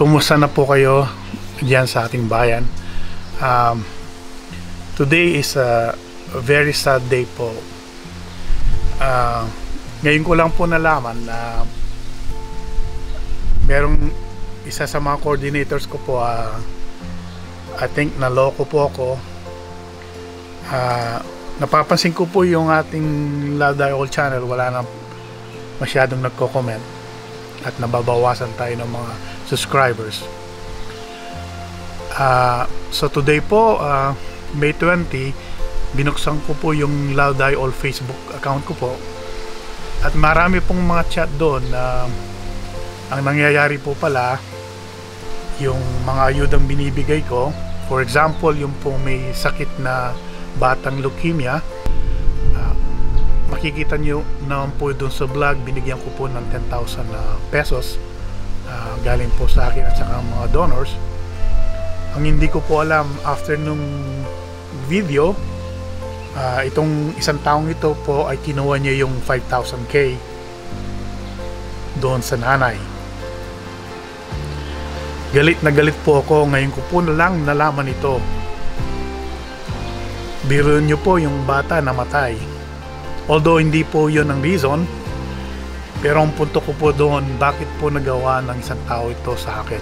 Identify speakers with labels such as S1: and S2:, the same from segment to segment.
S1: kumusta na po kayo diyan sa ating bayan? Um, today is a very sad day po. Uh, ngayon ko lang po nalaman na merong isa sa mga coordinators ko po uh, I think naloko po ako uh, napapansin ko po yung ating Love Dial channel wala na masyadong nagko-comment at nababawasan tayo ng mga subscribers. Uh, so today po uh, May 20 binuksan ko po yung Loud All Facebook account ko po. At marami pong mga chat doon na uh, ang nangyayari po pala yung mga ayudang binibigay ko. For example yung pong may sakit na batang leukemia uh, makikita nyo naman po doon sa vlog binigyan ko po ng 10,000 uh, pesos uh, galing po sa akin at saka mga donors ang hindi ko po alam after nung video uh, itong isang taong ito po ay kinuha niya yung 5,000k doon sa nanay Galit na galit po ako ngayon ko po na lang nalaman ito. Biro nyo po yung bata namatay. Although hindi po yon ang reason, pero ang punto ko po doon, bakit po nagawa ng isang tao ito sa akin?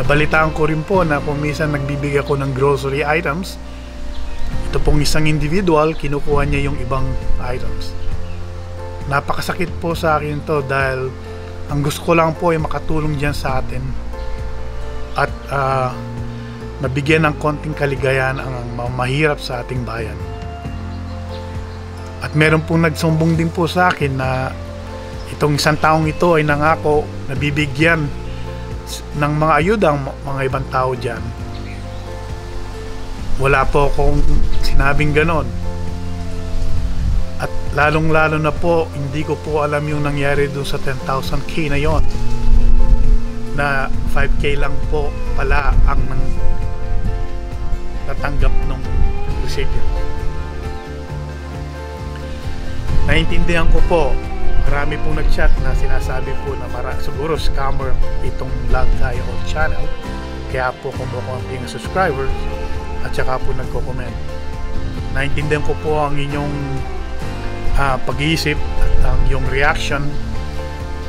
S1: Nabalitaan ko rin po na kung minsan nagbibigay ako ng grocery items, ito pong isang individual, kinukuha niya yung ibang items. Napakasakit po sa akin to dahil ang gusto ko lang po ay makatulong dyan sa atin at uh, mabigyan ng konting kaligayahan ang mahirap sa ating bayan. At meron pong nagsumbong din po sa akin na itong isang taong ito ay nangako na bibigyan ng mga ayuda ang mga ibang tao dyan. Wala po akong sinabing ganon at lalong lalo na po, hindi ko po alam yung nangyari dun sa 10,000k na yon na 5k lang po pala ang natanggap ng recipient. Naintindihan ko po, marami pong nag-chat na sinasabi po na mara, siguro scammer itong vlog tayo o channel. Kaya po kumukunti ng subscribers at saka po nagko-comment. Naintindihan ko po ang inyong uh, pag-iisip at ang yung reaction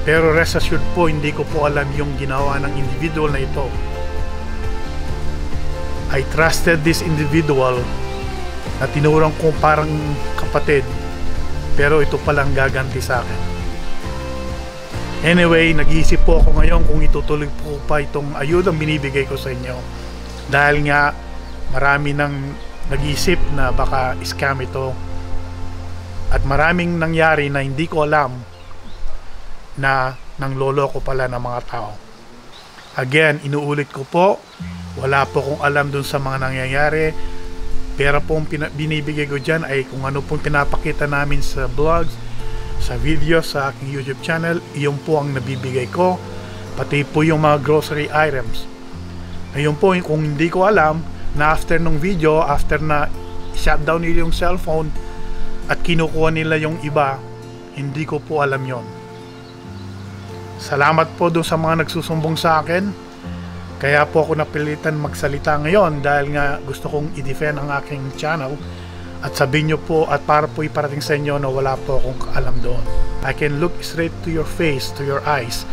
S1: pero rest assured po hindi ko po alam yung ginawa ng individual na ito I trusted this individual na tinurang ko parang kapatid pero ito palang gaganti sa akin anyway nag-iisip po ako ngayon kung itutuloy po pa itong ayudang binibigay ko sa inyo dahil nga marami nang nag-iisip na baka scam ito at maraming nangyari na hindi ko alam na nang lolo ko pala ng mga tao. Again, inuulit ko po, wala po kong alam dun sa mga nangyayari. Pera pong binibigay ko dyan ay kung ano pong pinapakita namin sa vlogs, sa video, sa aking YouTube channel, iyon po ang nabibigay ko. Pati po yung mga grocery items. Ngayon po, kung hindi ko alam, na after nung video, after na shutdown nila yung cellphone, at kinukuha nila yung iba, hindi ko po alam yon. Salamat po doon sa mga nagsusumbong sa akin. Kaya po ako napilitan magsalita ngayon dahil nga gusto kong i-defend ang aking channel at sabihin nyo po at para po iparating sa inyo na wala po akong alam doon. I can look straight to your face, to your eyes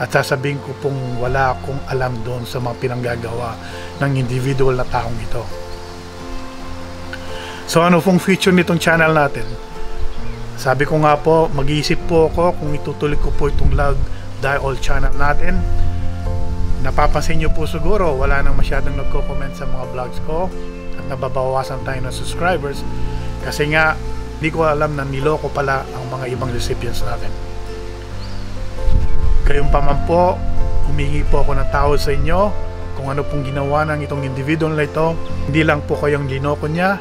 S1: at sasabihin ko pong wala akong alam doon sa mga pinanggagawa ng individual na taong ito. So ano pong future nitong channel natin? Sabi ko nga po, mag-iisip po ako kung itutuloy ko po itong Loud Die All channel natin. Napapansin nyo po siguro, wala nang masyadong nagko-comment sa mga vlogs ko at nababawasan tayo ng subscribers kasi nga hindi ko alam na niloko pala ang mga ibang recipients natin. Kayong pa man po, humingi po ako ng tawad sa inyo kung ano pong ginawa ng itong individual na ito. Hindi lang po kayong linoko niya,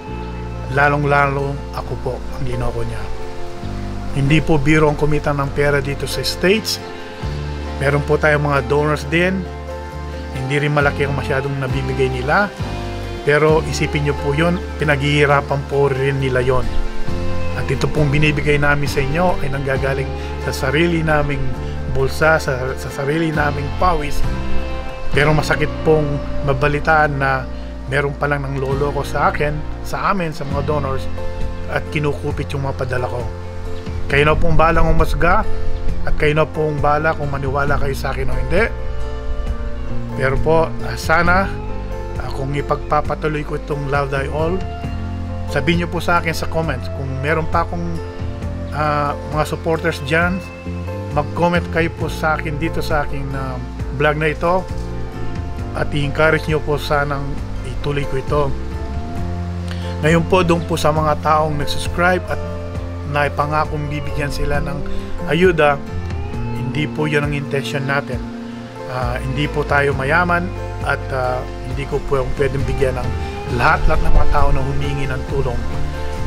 S1: lalong-lalo ako po ang ginoko niya. Hindi po biro ang kumita ng pera dito sa States. Meron po tayong mga donors din. Hindi rin malaki ang masyadong nabibigay nila. Pero isipin nyo po yun, pinaghihirapan po rin nila yon. At ito pong binibigay namin sa inyo ay nanggagaling sa sarili naming bulsa, sa, sa sarili naming pawis. Pero masakit pong mabalitaan na meron pa lang ng lolo ko sa akin, sa amin, sa mga donors, at kinukupit yung mga padala ko. Kayo na pong balang umasga, at kayo na pong bala kung maniwala kayo sa akin o hindi. Pero po, ah, sana uh, kung ipagpapatuloy ko itong Love Thy All, sabihin nyo po sa akin sa comments kung meron pa akong uh, mga supporters dyan, mag-comment kayo po sa akin dito sa aking uh, vlog na ito at i-encourage nyo po sanang ituloy ko ito. Ngayon po doon po sa mga taong nag-subscribe at naipangakong bibigyan sila ng ayuda, hindi po yun ang intention natin. Uh, hindi po tayo mayaman at uh, hindi ko po pwedeng bigyan ng lahat-lahat ng mga tao na humingi ng tulong.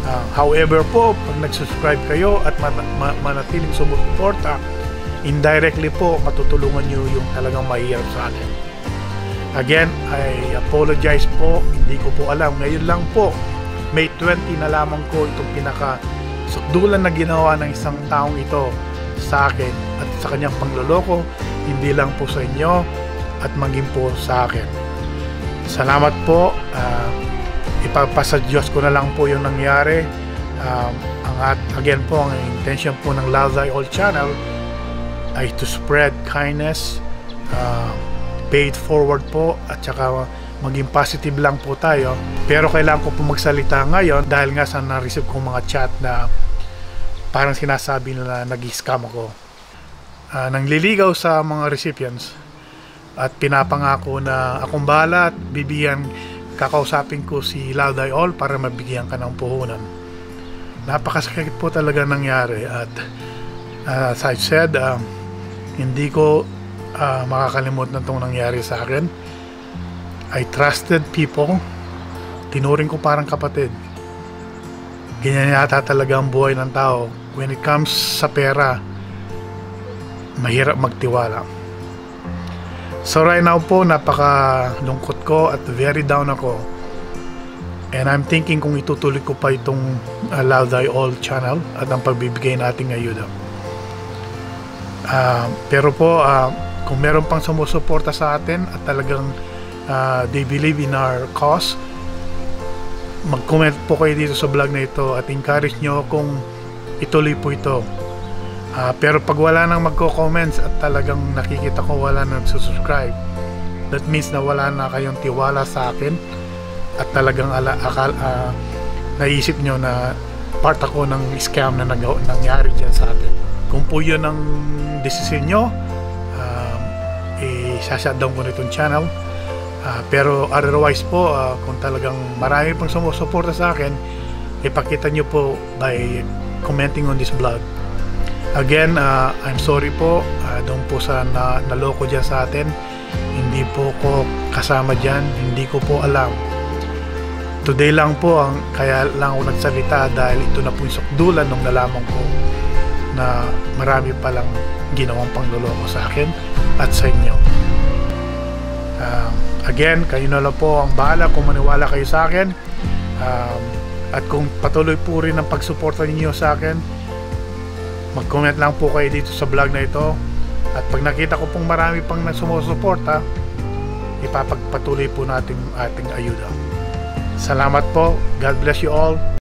S1: Uh, however po, pag nag-subscribe kayo at man- ma- manatiling sumusuporta, indirectly po matutulungan nyo yung talagang mahirap sa atin. Again, I apologize po. Hindi ko po alam. Ngayon lang po, May 20 na lamang ko itong pinaka sukdulan na ginawa ng isang taong ito sa akin at sa kanyang pangloloko, hindi lang po sa inyo at maging po sa akin. Salamat po. Uh, ipapasa Diyos ko na lang po yung nangyari. Um, ang at again po, ang intention po ng Thy All channel ay to spread kindness, uh, pay it forward po at saka maging positive lang po tayo. Pero kailangan ko po magsalita ngayon dahil nga sa na-receive kong mga chat na parang sinasabi nila nag-scam ako. Uh, nangliligaw sa mga recipients at pinapangako na akong bahala at bibigyan kakausapin ko si Lauday All para mabigyan ka ng puhunan. Napakasakit po talaga nangyari at uh, as I said, uh, hindi ko uh, makakalimutan itong nangyari sa akin. I trusted people. Tinuring ko parang kapatid. Ganyan yata talaga ang buhay ng tao. When it comes sa pera, mahirap magtiwala. So right now po, napaka lungkot ko at very down ako. And I'm thinking kung itutuloy ko pa itong uh, Love Thy All channel at ang pagbibigay nating ayuda. Uh, pero po, uh, kung meron pang sumusuporta sa atin at talagang uh, they believe in our cause mag-comment po kayo dito sa vlog na ito at encourage nyo kung ituloy po ito uh, pero pag wala nang magko-comments at talagang nakikita ko wala nang subscribe that means na wala na kayong tiwala sa akin at talagang ala, akal, uh, naisip nyo na part ako ng scam na nag- nangyari dyan sa atin kung po yun ang decision nyo i-shutdown ko na itong channel. Uh, pero otherwise po, uh, kung talagang marami pang sumusuporta sa akin, ipakita nyo po by commenting on this vlog. Again, uh, I'm sorry po uh, doon po sa na, naloko dyan sa atin. Hindi po ko kasama dyan, hindi ko po alam. Today lang po, ang, kaya lang ako nagsalita dahil ito na po yung sukdulan nung nalaman ko na marami palang ginawang pangloloko sa akin at sa inyo. Um, again, kayo na lang po ang bahala kung maniwala kayo sa akin. Um, at kung patuloy po rin ang pagsuporta ninyo sa akin, mag-comment lang po kayo dito sa vlog na ito. At pag nakita ko pong marami pang sumusuporta, ipapagpatuloy po natin ating ayuda. Salamat po. God bless you all.